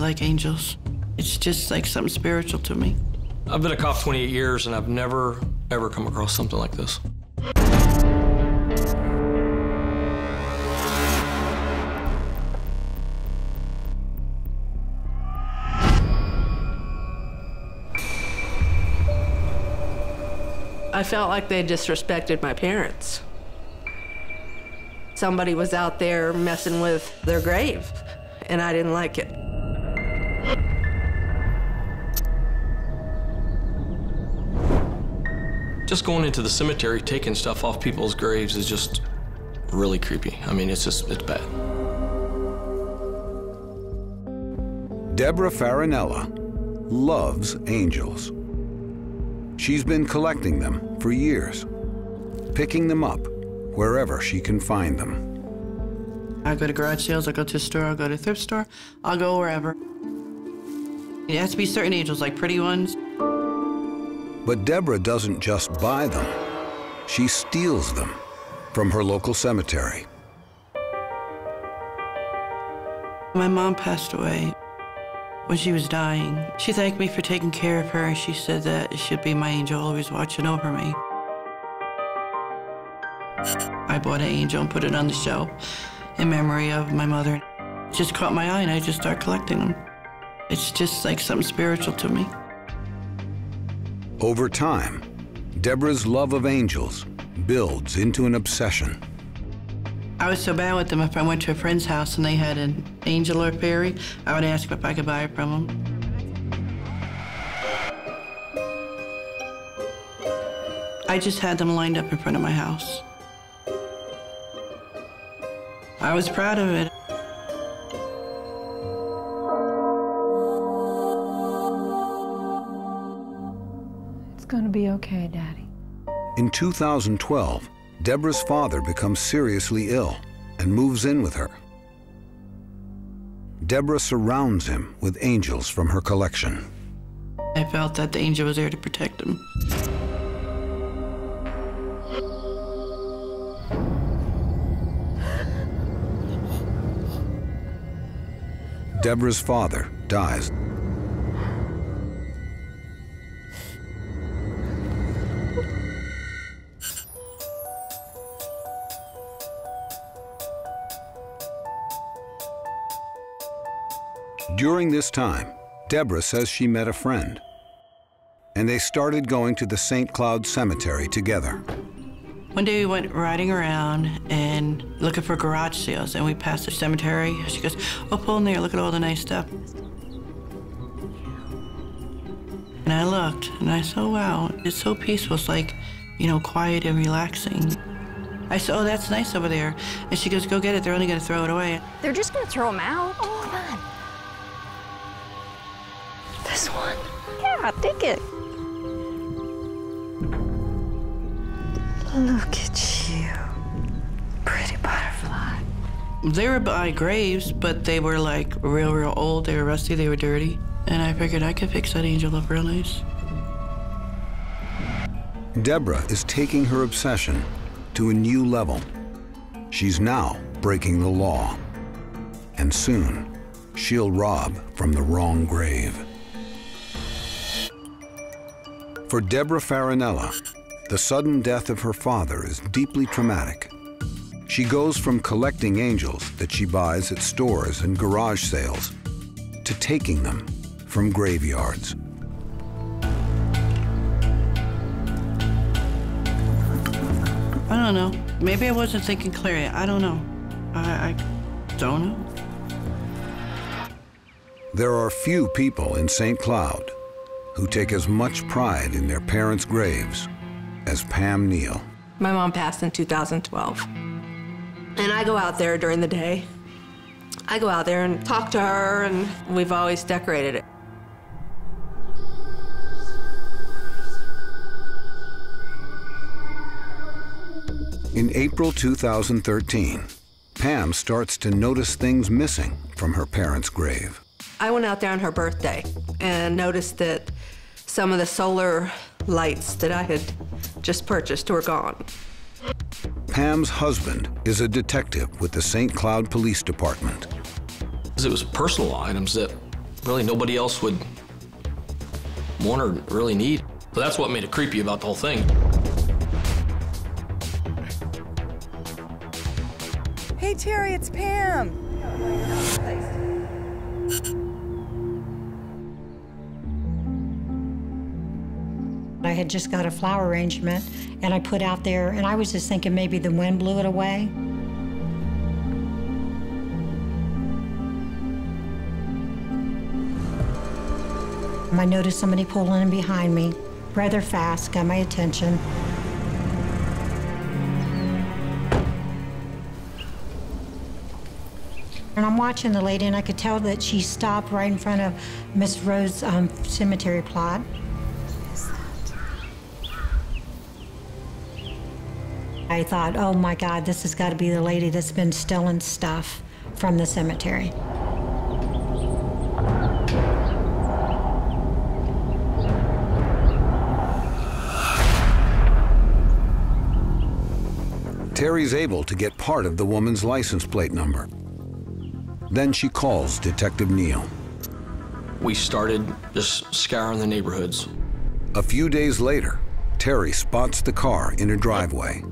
like angels. It's just like something spiritual to me. I've been a cop 28 years and I've never, ever come across something like this. I felt like they disrespected my parents. Somebody was out there messing with their grave, and I didn't like it. Just going into the cemetery, taking stuff off people's graves is just really creepy. I mean, it's just, it's bad. Deborah Farinella loves angels. She's been collecting them for years, picking them up wherever she can find them. I go to garage sales, I go to a store, I'll go to a thrift store, I'll go wherever. It has to be certain angels, like pretty ones. But Deborah doesn't just buy them, she steals them from her local cemetery. My mom passed away when she was dying. She thanked me for taking care of her, and she said that she'd be my angel, always watching over me. I bought an angel and put it on the shelf in memory of my mother. It just caught my eye, and I just started collecting them. It's just like something spiritual to me. Over time, Deborah's love of angels builds into an obsession. I was so bad with them, if I went to a friend's house and they had an angel or a fairy, I would ask if I could buy it from them. I just had them lined up in front of my house. I was proud of it. It's gonna be okay, Daddy. In 2012, Deborah's father becomes seriously ill and moves in with her. Deborah surrounds him with angels from her collection. I felt that the angel was there to protect him. Deborah's father dies. During this time, Deborah says she met a friend, and they started going to the St. Cloud Cemetery together. One day we went riding around and looking for garage sales, and we passed the cemetery. She goes, "Oh, pull in there. Look at all the nice stuff." And I looked, and I said, "Oh, wow, it's so peaceful. It's like, you know, quiet and relaxing." I said, "Oh, that's nice over there." And she goes, "Go get it. They're only going to throw it away." They're just gonna throw them out. Oh, come on. This one. Yeah, take it. Look at you. Pretty butterfly. They were by graves, but they were like real, real old. They were rusty. They were dirty. And I figured I could fix that angel up real nice. Deborah is taking her obsession to a new level. She's now breaking the law. And soon, she'll rob from the wrong grave. For Deborah Farinella, the sudden death of her father is deeply traumatic. She goes from collecting angels that she buys at stores and garage sales to taking them from graveyards. I don't know. Maybe I wasn't thinking clearly. I don't know. I, I don't know. There are few people in St. Cloud who take as much pride in their parents' graves as Pam Neal. My mom passed in 2012. And I go out there during the day. I go out there and talk to her, and we've always decorated it. In April 2013, Pam starts to notice things missing from her parents' grave. I went out there on her birthday and noticed that some of the solar lights that I had just purchased were gone. Pam's husband is a detective with the St. Cloud Police Department. It was personal items that really nobody else would want or really need. So that's what made it creepy about the whole thing. Hey, Terry, it's Pam. I had just got a flower arrangement and I put out there, and I was just thinking maybe the wind blew it away. I noticed somebody pulling in behind me rather fast, got my attention. And I'm watching the lady, and I could tell that she stopped right in front of Miss Rose's um, cemetery plot. I thought, oh my God, this has got to be the lady that's been stealing stuff from the cemetery. Terry's able to get part of the woman's license plate number. Then she calls Detective Neal. We started just scouring the neighborhoods. A few days later, Terry spots the car in a driveway.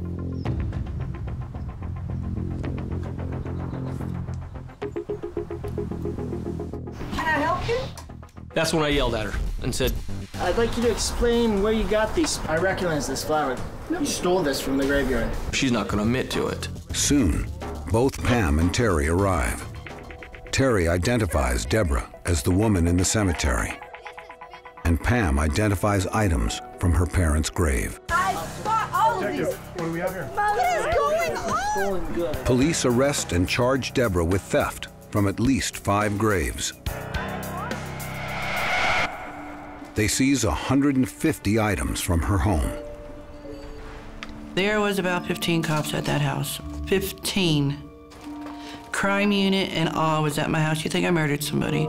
That's when I yelled at her and said, I'd like you to explain where you got these. I recognize this flower. You stole this from the graveyard. she's not going to admit to it. Soon, both Pam and Terry arrive. Terry identifies Deborah as the woman in the cemetery, and Pam identifies items from her parents' grave. I bought all of these. What do we have here? What is going on? Police arrest and charge Deborah with theft from at least five graves. They seize 150 items from her home. There was about 15 cops at that house. 15. Crime unit and all was at my house. You think I murdered somebody?